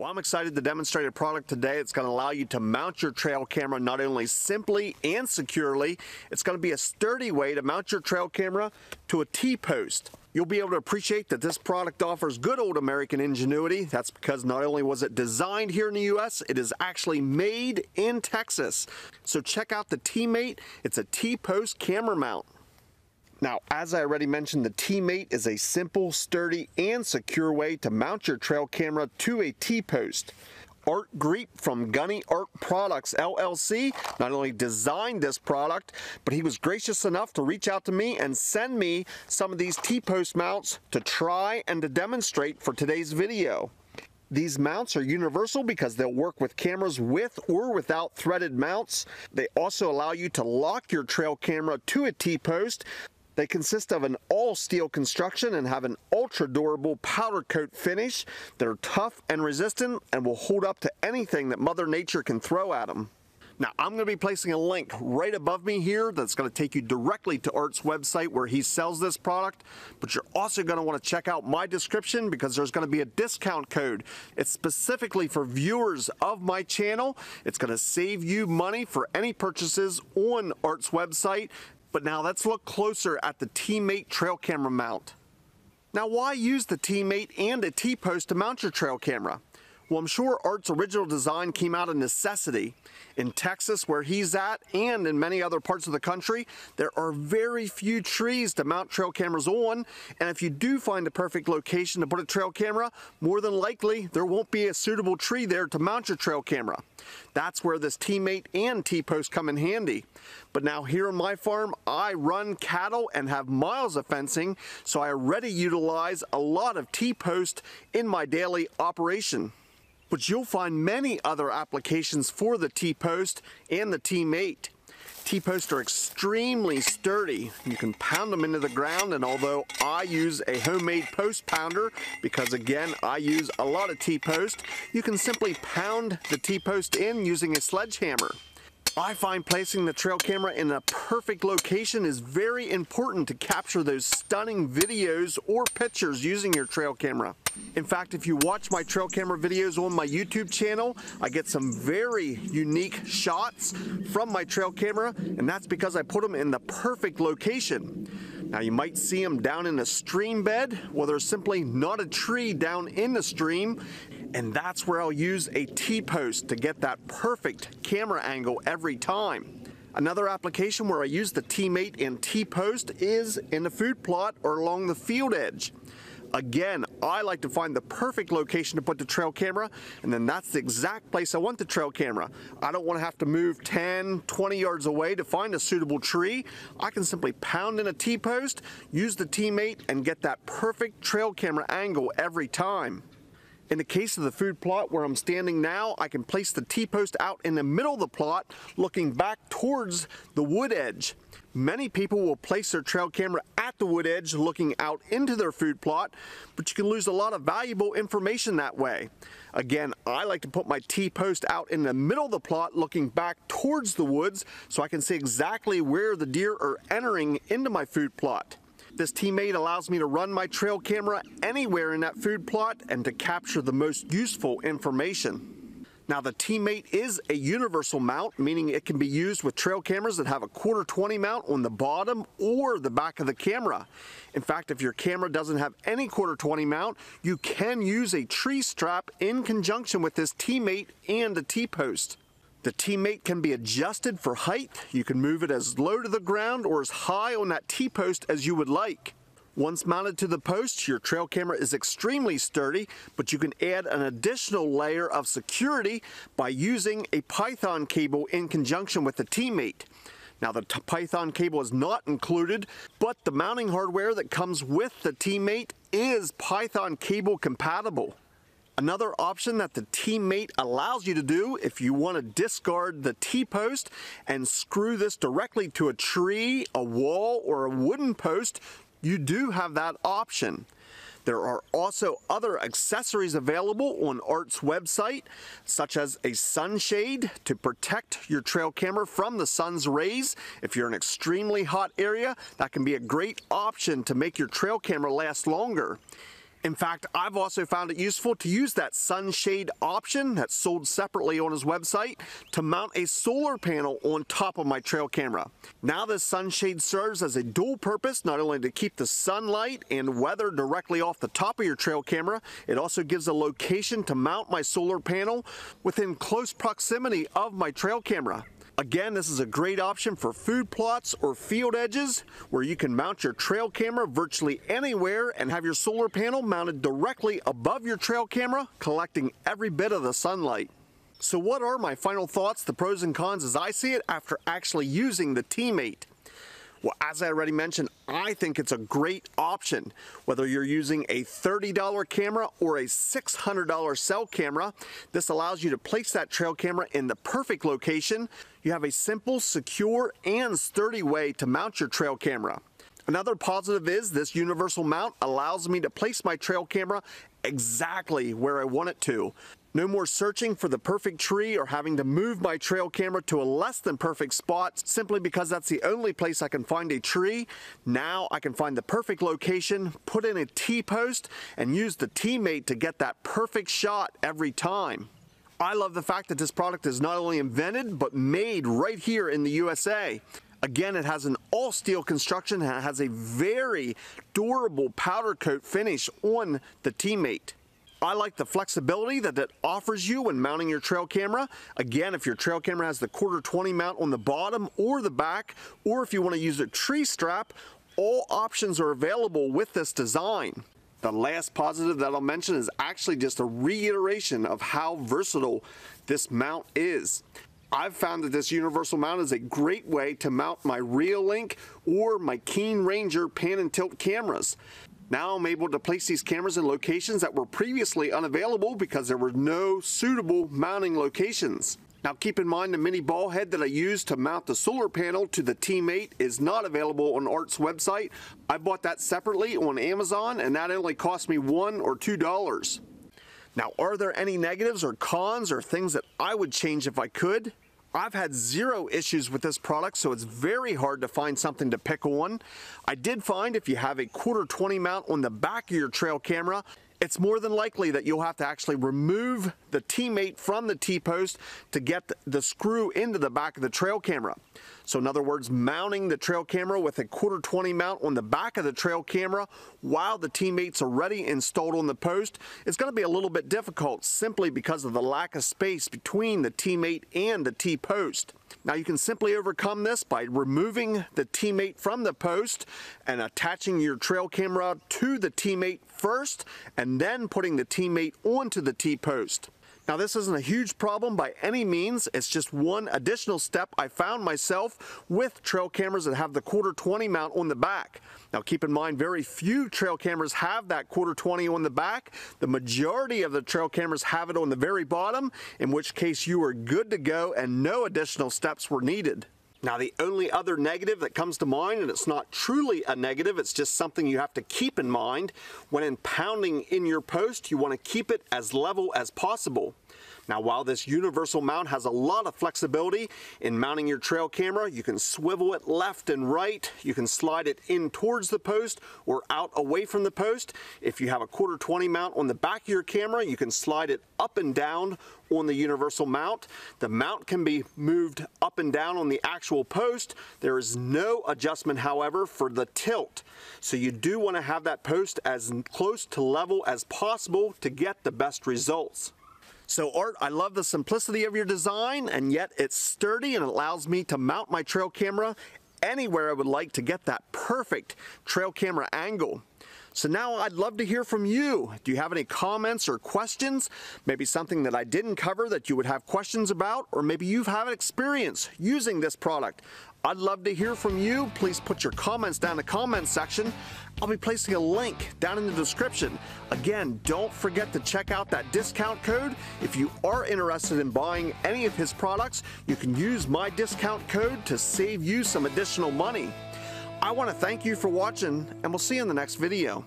Well, I'm excited to demonstrate a product today that's going to allow you to mount your trail camera not only simply and securely, it's going to be a sturdy way to mount your trail camera to a T-post. You'll be able to appreciate that this product offers good old American ingenuity. That's because not only was it designed here in the US, it is actually made in Texas. So check out the T-Mate. It's a T-post camera mount. Now, as I already mentioned, the T-Mate is a simple, sturdy, and secure way to mount your trail camera to a T-post. Art Greep from Gunny Art Products LLC not only designed this product, but he was gracious enough to reach out to me and send me some of these T-post mounts to try and to demonstrate for today's video. These mounts are universal because they'll work with cameras with or without threaded mounts. They also allow you to lock your trail camera to a T-post they consist of an all steel construction and have an ultra durable powder coat finish. They're tough and resistant and will hold up to anything that Mother Nature can throw at them. Now, I'm going to be placing a link right above me here that's going to take you directly to Art's website where he sells this product, but you're also going to want to check out my description because there's going to be a discount code. It's specifically for viewers of my channel. It's going to save you money for any purchases on Art's website but now let's look closer at the T-Mate trail camera mount. Now why use the T-Mate and a T-post to mount your trail camera? Well, I'm sure Art's original design came out of necessity. In Texas, where he's at, and in many other parts of the country, there are very few trees to mount trail cameras on, and if you do find the perfect location to put a trail camera, more than likely there won't be a suitable tree there to mount your trail camera. That's where this T-Mate and T-Post come in handy. But now here on my farm, I run cattle and have miles of fencing, so I already utilize a lot of T-Post in my daily operation but you'll find many other applications for the T-post and the T-mate. T-posts are extremely sturdy. You can pound them into the ground and although I use a homemade post pounder because again I use a lot of T-post, you can simply pound the T-post in using a sledgehammer. I find placing the trail camera in a perfect location is very important to capture those stunning videos or pictures using your trail camera. In fact, if you watch my trail camera videos on my YouTube channel, I get some very unique shots from my trail camera, and that's because I put them in the perfect location. Now you might see them down in a stream bed, well there's simply not a tree down in the stream, and that's where I'll use a T-post to get that perfect camera angle every time. Another application where I use the T-mate and T-post is in the food plot or along the field edge. Again, I like to find the perfect location to put the trail camera, and then that's the exact place I want the trail camera. I don't want to have to move 10, 20 yards away to find a suitable tree. I can simply pound in a T-post, use the T-mate, and get that perfect trail camera angle every time. In the case of the food plot where I'm standing now, I can place the T-post out in the middle of the plot looking back towards the wood edge. Many people will place their trail camera at the wood edge looking out into their food plot, but you can lose a lot of valuable information that way. Again, I like to put my T-post out in the middle of the plot looking back towards the woods so I can see exactly where the deer are entering into my food plot. This T-Mate allows me to run my trail camera anywhere in that food plot and to capture the most useful information. Now the T-Mate is a universal mount, meaning it can be used with trail cameras that have a quarter 20 mount on the bottom or the back of the camera. In fact, if your camera doesn't have any quarter 20 mount, you can use a tree strap in conjunction with this T-Mate and a T-post. The T-Mate can be adjusted for height. You can move it as low to the ground or as high on that T-post as you would like. Once mounted to the post, your trail camera is extremely sturdy, but you can add an additional layer of security by using a Python cable in conjunction with the T-Mate. Now the Python cable is not included, but the mounting hardware that comes with the T-Mate is Python cable compatible. Another option that the T-Mate allows you to do if you want to discard the T-post and screw this directly to a tree, a wall, or a wooden post, you do have that option. There are also other accessories available on Art's website, such as a sunshade to protect your trail camera from the sun's rays. If you're in an extremely hot area, that can be a great option to make your trail camera last longer. In fact, I've also found it useful to use that sunshade option that's sold separately on his website to mount a solar panel on top of my trail camera. Now this sunshade serves as a dual purpose, not only to keep the sunlight and weather directly off the top of your trail camera, it also gives a location to mount my solar panel within close proximity of my trail camera. Again, this is a great option for food plots or field edges where you can mount your trail camera virtually anywhere and have your solar panel mounted directly above your trail camera, collecting every bit of the sunlight. So what are my final thoughts, the pros and cons as I see it after actually using the T-Mate? Well, as I already mentioned, I think it's a great option. Whether you're using a $30 camera or a $600 cell camera, this allows you to place that trail camera in the perfect location. You have a simple, secure, and sturdy way to mount your trail camera. Another positive is this universal mount allows me to place my trail camera exactly where I want it to. No more searching for the perfect tree or having to move my trail camera to a less than perfect spot simply because that's the only place I can find a tree. Now I can find the perfect location, put in a T-post, and use the T-Mate to get that perfect shot every time. I love the fact that this product is not only invented, but made right here in the USA. Again, it has an all steel construction and it has a very durable powder coat finish on the T-Mate. I like the flexibility that it offers you when mounting your trail camera. Again, if your trail camera has the quarter 20 mount on the bottom or the back, or if you want to use a tree strap, all options are available with this design. The last positive that I'll mention is actually just a reiteration of how versatile this mount is. I've found that this universal mount is a great way to mount my Reolink or my Keen Ranger pan and tilt cameras. Now I'm able to place these cameras in locations that were previously unavailable because there were no suitable mounting locations. Now keep in mind the mini ball head that I used to mount the solar panel to the T-Mate is not available on ART's website. I bought that separately on Amazon and that only cost me one or two dollars. Now, are there any negatives or cons or things that I would change if I could? I've had zero issues with this product, so it's very hard to find something to pick on. I did find if you have a quarter 20 mount on the back of your trail camera, it's more than likely that you'll have to actually remove the T-Mate from the T-post to get the screw into the back of the trail camera. So in other words, mounting the trail camera with a quarter 20 mount on the back of the trail camera while the T-Mate's already installed on the post is going to be a little bit difficult simply because of the lack of space between the T-Mate and the T-post. Now you can simply overcome this by removing the T-Mate from the post and attaching your trail camera to the T-Mate first and then putting the T-Mate onto the T-post. Now this isn't a huge problem by any means, it's just one additional step I found myself with trail cameras that have the quarter 20 mount on the back. Now keep in mind very few trail cameras have that quarter 20 on the back. The majority of the trail cameras have it on the very bottom, in which case you are good to go and no additional steps were needed. Now the only other negative that comes to mind, and it's not truly a negative, it's just something you have to keep in mind, when impounding in your post, you want to keep it as level as possible. Now while this universal mount has a lot of flexibility in mounting your trail camera, you can swivel it left and right, you can slide it in towards the post or out away from the post. If you have a quarter 20 mount on the back of your camera, you can slide it up and down on the universal mount. The mount can be moved up and down on the actual post. There is no adjustment, however, for the tilt. So you do want to have that post as close to level as possible to get the best results. So Art, I love the simplicity of your design and yet it's sturdy and allows me to mount my trail camera anywhere I would like to get that perfect trail camera angle. So now I'd love to hear from you. Do you have any comments or questions? Maybe something that I didn't cover that you would have questions about, or maybe you've had experience using this product. I'd love to hear from you. Please put your comments down in the comments section. I'll be placing a link down in the description. Again, don't forget to check out that discount code. If you are interested in buying any of his products, you can use my discount code to save you some additional money. I want to thank you for watching, and we'll see you in the next video.